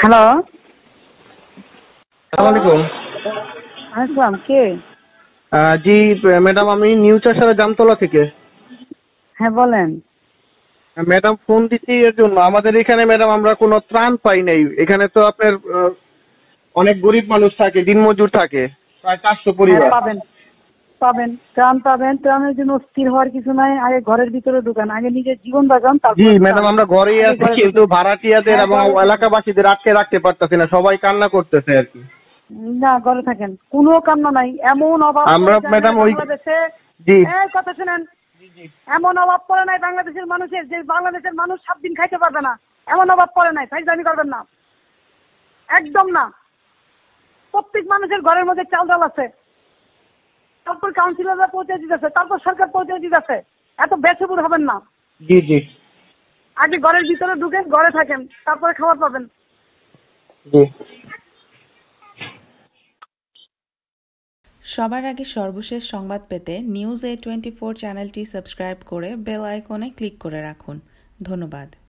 Hello. আসসালামাইকুম আসলাম কে? জি ম্যাডাম আমি নিউ চাষারা জামতলা থেকে। হ্যাঁ বলেন। ম্যাডাম ফোন দিচ্ছি এর জন্য। আমাদের এখানে ম্যাডাম আমরা কোনো ত্রাণ পাই নাই। এখানে তো আপনার অনেক গরিব মানুষ থাকে দিনমজুর থাকে প্রায় চারশো পরিবার। হ্যাঁ, পাবেন ত্রাণ পাবেন ত্রাণের জন্য স্থির হওয়ার কিছু নাই আগে ঘরের ভিতরে ঢুকান আগে নিজের জীবন বাঁচান জি ম্যাডাম আমরা ঘরেই আছি কিন্তু ভাড়াটিয়াদের হ্যাঁ, এবং এলাকাবাসীদের আটকে রাখতে পারতেছি না সবাই কান্না করতেছে আর কি। না ঘরে থাকেন কোনো কান্না নাই এমন অভাব আমরা ম্যাডাম ওই- জি। কথা শুনেন এমন অভাব পড়ে নাই বাংলাদেশের মানুষের যে বাংলাদেশের মানুষ সাত দিন খাইতে পারবে না এমন অভাব পড়ে নাই ফাইজলামি করবেন না। একদম না। প্রত্যেক মানুষের ঘরের মধ্যে চাল ডাল আছে তারপর কাউন্সিলররা পৌঁছে দিতেছে তারপর সরকার পৌঁছে দিতেছে। এত বেসবুর হবেন না। জি জি। আগে ঘরের ভিতরে ঢুকেন ঘরে থাকেন তারপরে খাবার পাবেন। জি। সবার আগে সর্বশেষ সংবাদ পেতে নিউজ এ টোয়েন্টি ফোর চ্যানেলটি সাবস্ক্রাইব করে বেল আইকনে ক্লিক করে রাখুন। ধন্যবাদ।